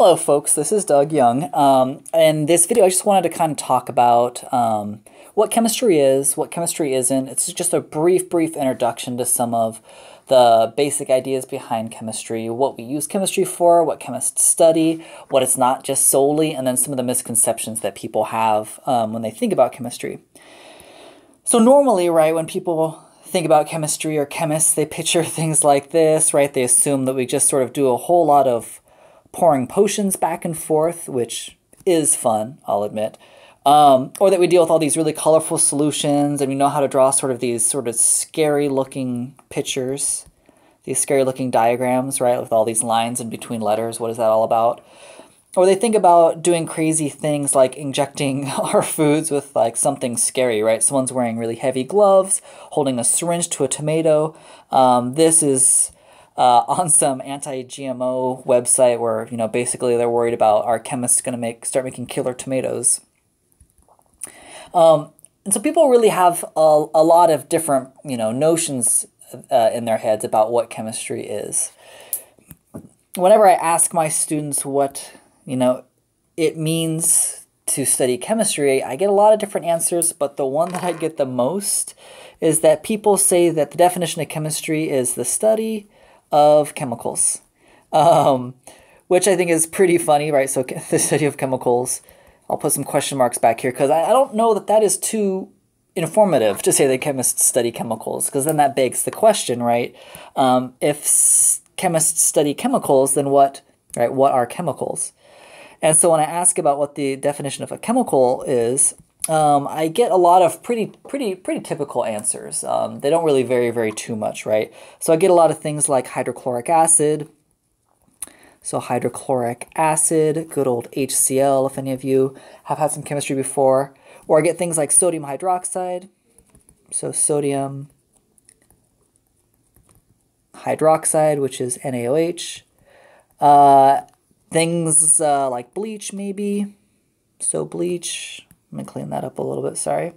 Hello folks, this is Doug Young. Um, in this video I just wanted to kind of talk about um, what chemistry is, what chemistry isn't. It's just a brief, brief introduction to some of the basic ideas behind chemistry, what we use chemistry for, what chemists study, what it's not just solely, and then some of the misconceptions that people have um, when they think about chemistry. So normally, right, when people think about chemistry or chemists, they picture things like this, right? They assume that we just sort of do a whole lot of pouring potions back and forth, which is fun, I'll admit. Um, or that we deal with all these really colorful solutions and we know how to draw sort of these sort of scary looking pictures, these scary looking diagrams, right, with all these lines in between letters. What is that all about? Or they think about doing crazy things like injecting our foods with like something scary, right? Someone's wearing really heavy gloves, holding a syringe to a tomato. Um, this is uh, on some anti-GMO website where you know basically they're worried about our chemists going to make start making killer tomatoes. Um, and so people really have a, a lot of different you know notions uh, in their heads about what chemistry is. Whenever I ask my students what you know it means to study chemistry, I get a lot of different answers, but the one that I get the most is that people say that the definition of chemistry is the study of chemicals, um, which I think is pretty funny, right? So the study of chemicals. I'll put some question marks back here because I, I don't know that that is too informative to say that chemists study chemicals because then that begs the question, right? Um, if s- chemists study chemicals, then what, right? What are chemicals? And so when I ask about what the definition of a chemical is, um, I get a lot of pretty, pretty, pretty typical answers. Um, they don't really vary very too much, right? So I get a lot of things like hydrochloric acid. So hydrochloric acid, good old HCl, if any of you have had some chemistry before. Or I get things like sodium hydroxide. So sodium hydroxide, which is NaOH. Uh, things uh, like bleach, maybe. So bleach, let me clean that up a little bit, sorry.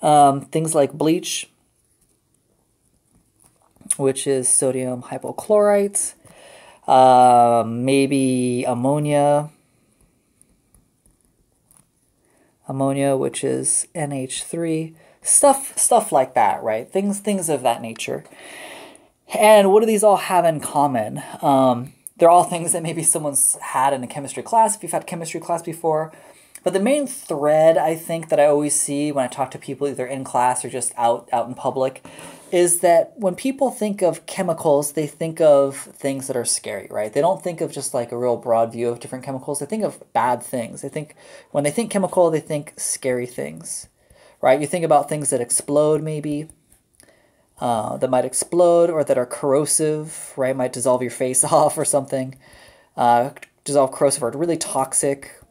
Um, things like bleach, which is sodium hypochlorite, uh, maybe ammonia, ammonia, which is NH3, stuff, stuff like that, right? Things, things of that nature. And what do these all have in common? Um, they're all things that maybe someone's had in a chemistry class. If you've had chemistry class before, but the main thread I think that I always see when I talk to people either in class or just out out in public is that when people think of chemicals, they think of things that are scary, right? They don't think of just like a real broad view of different chemicals. They think of bad things. They think when they think chemical, they think scary things, right? You think about things that explode maybe. Uh, that might explode or that are corrosive, right? Might dissolve your face off or something. Uh, dissolve corrosive or really toxic,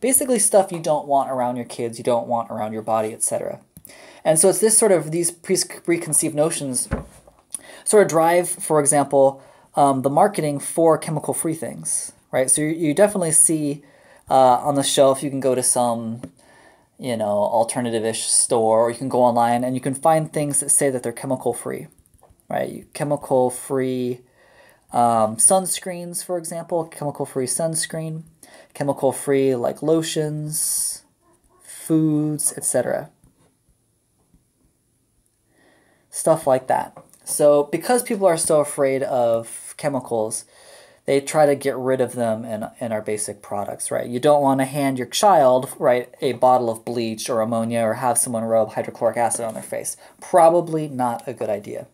Basically, stuff you don't want around your kids, you don't want around your body, etc. And so it's this sort of these preconceived notions sort of drive, for example, um, the marketing for chemical free things, right? So you, you definitely see uh, on the shelf, you can go to some, you know, alternative ish store, or you can go online and you can find things that say that they're chemical free, right? Chemical free um, sunscreens, for example, chemical free sunscreen chemical free like lotions, foods, etc. Stuff like that. So, because people are so afraid of chemicals, they try to get rid of them in, in our basic products, right? You don't want to hand your child, right, a bottle of bleach or ammonia or have someone rub hydrochloric acid on their face. Probably not a good idea.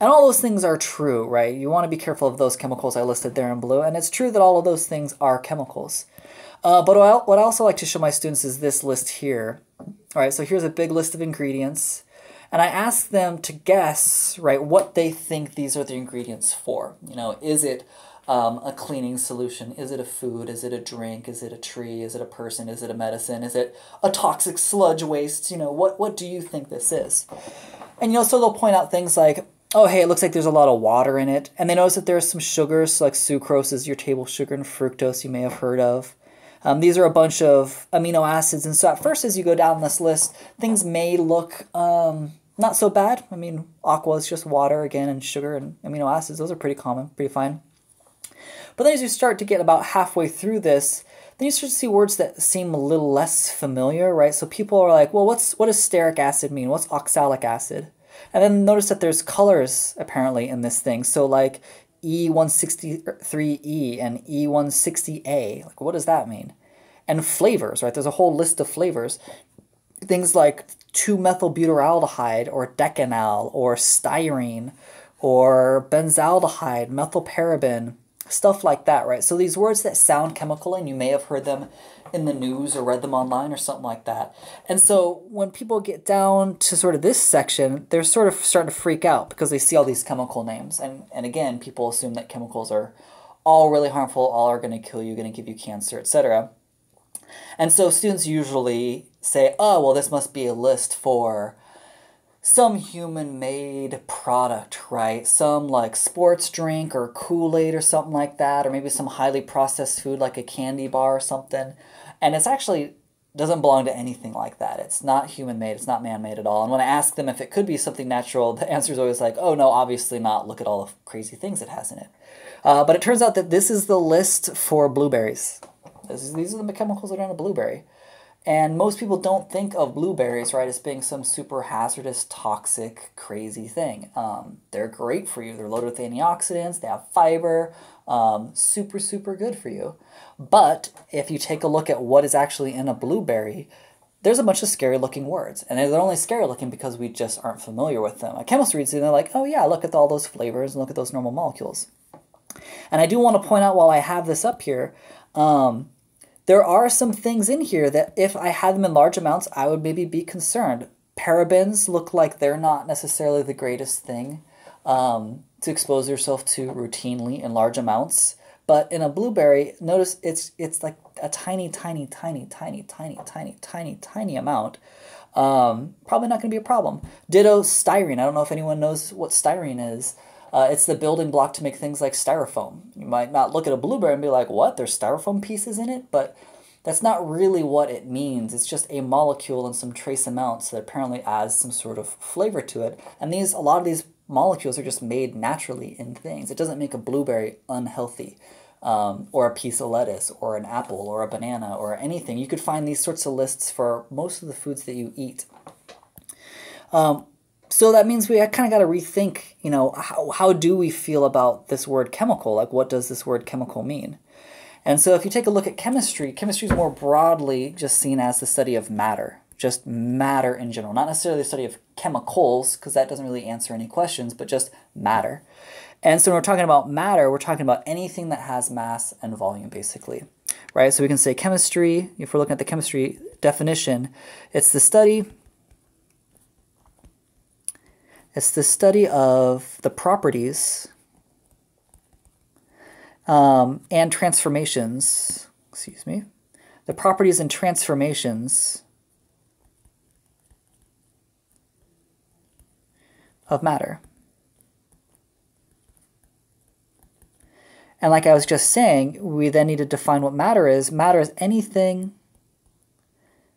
And all those things are true, right? You want to be careful of those chemicals I listed there in blue. And it's true that all of those things are chemicals. Uh, but what I also like to show my students is this list here. All right, so here's a big list of ingredients. And I ask them to guess, right, what they think these are the ingredients for. You know, is it um, a cleaning solution? Is it a food? Is it a drink? Is it a tree? Is it a person? Is it a medicine? Is it a toxic sludge waste? You know, what, what do you think this is? And, you know, so they'll point out things like, oh, hey, it looks like there's a lot of water in it. And they notice that there's some sugars, so like sucrose is your table sugar, and fructose you may have heard of. Um, these are a bunch of amino acids. And so at first, as you go down this list, things may look um, not so bad. I mean, aqua is just water again, and sugar and amino acids. Those are pretty common, pretty fine. But then as you start to get about halfway through this, then you start to see words that seem a little less familiar, right? So people are like, well, what's what does stearic acid mean? What's oxalic acid? And then notice that there's colors apparently in this thing. So like E163E and E160A, like what does that mean? And flavors, right? There's a whole list of flavors. Things like 2-methylbutyraldehyde or decanal or styrene or benzaldehyde, methylparaben, stuff like that, right? So these words that sound chemical and you may have heard them in the news or read them online or something like that. And so when people get down to sort of this section, they're sort of starting to freak out because they see all these chemical names. And and again, people assume that chemicals are all really harmful, all are going to kill you, going to give you cancer, etc. And so students usually say, "Oh, well this must be a list for some human made product, right? Some like sports drink or Kool Aid or something like that, or maybe some highly processed food like a candy bar or something. And it's actually doesn't belong to anything like that. It's not human made, it's not man made at all. And when I ask them if it could be something natural, the answer is always like, oh no, obviously not. Look at all the crazy things it has in it. Uh, but it turns out that this is the list for blueberries. Is, these are the chemicals that are in a blueberry. And most people don't think of blueberries, right, as being some super hazardous, toxic, crazy thing. Um, they're great for you. They're loaded with antioxidants, they have fiber, um, super, super good for you. But if you take a look at what is actually in a blueberry, there's a bunch of scary looking words. And they're only scary looking because we just aren't familiar with them. A chemist reads it and they're like, oh yeah, look at all those flavors and look at those normal molecules. And I do want to point out while I have this up here, um, there are some things in here that if I had them in large amounts, I would maybe be concerned. Parabens look like they're not necessarily the greatest thing um, to expose yourself to routinely in large amounts. But in a blueberry, notice it's it's like a tiny, tiny, tiny, tiny, tiny, tiny, tiny, tiny amount. Um, probably not going to be a problem. Ditto styrene. I don't know if anyone knows what styrene is. Uh, it's the building block to make things like styrofoam. You might not look at a blueberry and be like, what? There's styrofoam pieces in it? But that's not really what it means. It's just a molecule and some trace amounts that apparently adds some sort of flavor to it. And these, a lot of these molecules are just made naturally in things. It doesn't make a blueberry unhealthy. Um, or a piece of lettuce, or an apple, or a banana, or anything. You could find these sorts of lists for most of the foods that you eat. Um, so that means we kind of got to rethink, you know, how, how do we feel about this word chemical? Like, what does this word chemical mean? And so if you take a look at chemistry, chemistry is more broadly just seen as the study of matter, just matter in general, not necessarily the study of chemicals, because that doesn't really answer any questions, but just matter. And so when we're talking about matter, we're talking about anything that has mass and volume, basically. Right? So we can say chemistry, if we're looking at the chemistry definition, it's the study it's the study of the properties um, and transformations, excuse me, the properties and transformations of matter. And like I was just saying, we then need to define what matter is. Matter is anything,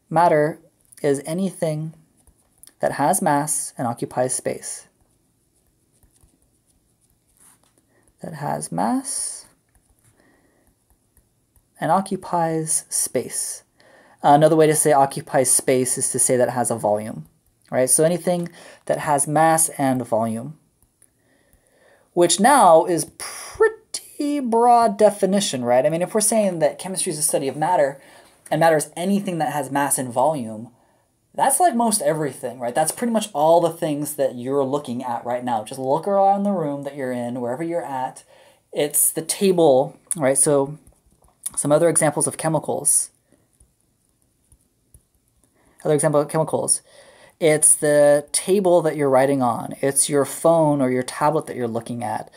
matter is anything that has mass and occupies space. That has mass and occupies space. Uh, another way to say occupies space is to say that it has a volume, right? So anything that has mass and volume, which now is pretty broad definition, right? I mean, if we're saying that chemistry is a study of matter, and matter is anything that has mass and volume, that's like most everything, right? That's pretty much all the things that you're looking at right now. Just look around the room that you're in, wherever you're at. It's the table, right? So, some other examples of chemicals. Other example of chemicals. It's the table that you're writing on. It's your phone or your tablet that you're looking at.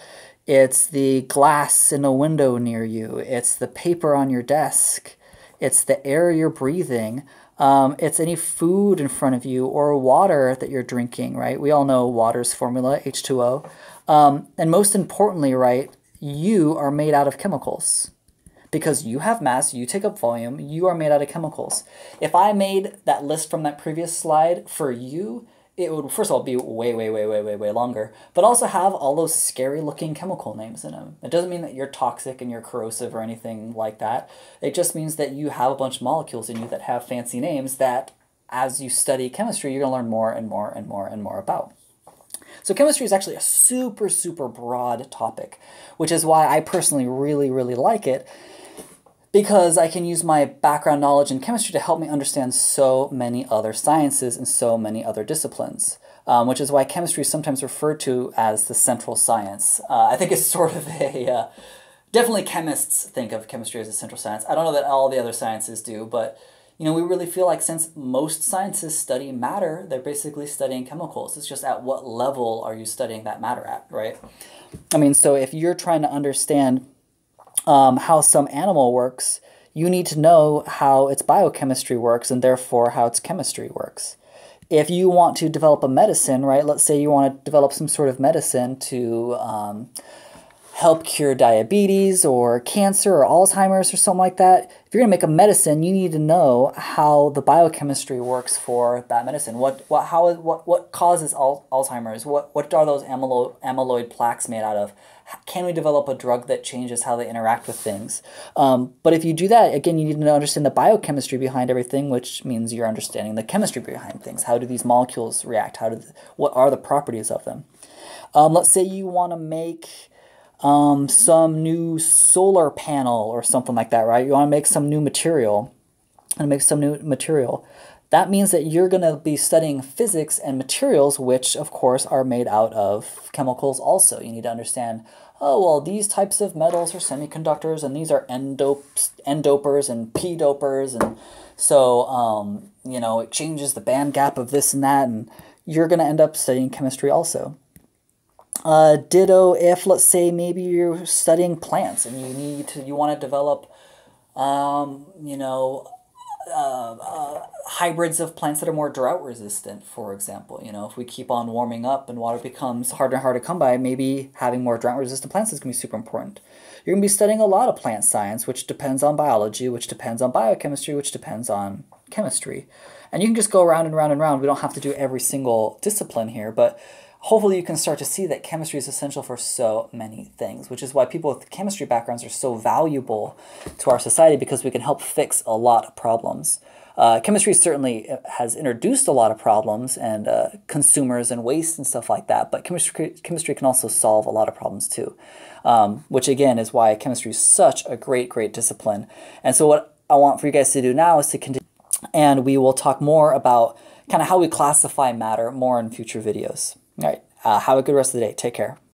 It's the glass in a window near you. It's the paper on your desk. It's the air you're breathing um, it's any food in front of you or water that you're drinking, right? We all know water's formula, H2O. Um, and most importantly, right, you are made out of chemicals. Because you have mass, you take up volume, you are made out of chemicals. If I made that list from that previous slide for you, it would first of all be way, way, way, way, way, way longer, but also have all those scary looking chemical names in them. It doesn't mean that you're toxic and you're corrosive or anything like that. It just means that you have a bunch of molecules in you that have fancy names that, as you study chemistry, you're going to learn more and more and more and more about. So chemistry is actually a super, super broad topic, which is why I personally really, really like it because I can use my background knowledge in chemistry to help me understand so many other sciences and so many other disciplines. Um, which is why chemistry is sometimes referred to as the central science. Uh, I think it's sort of a uh, definitely chemists think of chemistry as a central science. I don't know that all the other sciences do, but you know we really feel like since most sciences study matter, they're basically studying chemicals. It's just at what level are you studying that matter at, right? I mean, so if you're trying to understand um, how some animal works, you need to know how its biochemistry works and therefore how its chemistry works. If you want to develop a medicine, right, let's say you want to develop some sort of medicine to um, help cure diabetes or cancer or Alzheimer's or something like that, if you're going to make a medicine, you need to know how the biochemistry works for that medicine. What what how what what causes al- Alzheimer's? What what are those amyloid amyloid plaques made out of? Can we develop a drug that changes how they interact with things? Um, but if you do that, again, you need to understand the biochemistry behind everything, which means you're understanding the chemistry behind things. How do these molecules react? How do the, what are the properties of them? Um, let's say you want to make um, some new solar panel or something like that, right? You want to make some new material and make some new material. That means that you're going to be studying physics and materials, which of course are made out of chemicals also. You need to understand, oh, well, these types of metals are semiconductors and these are N-dopes, N-dopers and P-dopers. And so, um, you know, it changes the band gap of this and that. And you're going to end up studying chemistry also. Uh, ditto if, let's say, maybe you're studying plants and you need to, you want to develop, um, you know, uh, uh, hybrids of plants that are more drought resistant, for example. You know, if we keep on warming up and water becomes harder and harder to come by, maybe having more drought resistant plants is going to be super important. You're going to be studying a lot of plant science, which depends on biology, which depends on biochemistry, which depends on chemistry. And you can just go around and around and around. We don't have to do every single discipline here, but hopefully you can start to see that chemistry is essential for so many things, which is why people with chemistry backgrounds are so valuable to our society because we can help fix a lot of problems. Uh, chemistry certainly uh, has introduced a lot of problems and uh, consumers and waste and stuff like that, but chemistry, chemistry can also solve a lot of problems too, um, which again is why chemistry is such a great, great discipline. And so what I want for you guys to do now is to continue, and we will talk more about kind of how we classify matter more in future videos. All right. Uh, have a good rest of the day. Take care.